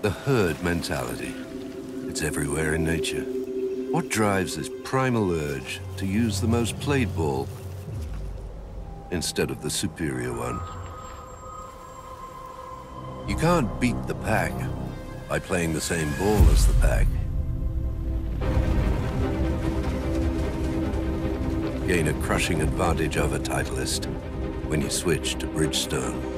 The herd mentality. It's everywhere in nature. What drives this primal urge to use the most played ball instead of the superior one? You can't beat the pack by playing the same ball as the pack. Gain a crushing advantage over Titleist when you switch to Bridgestone.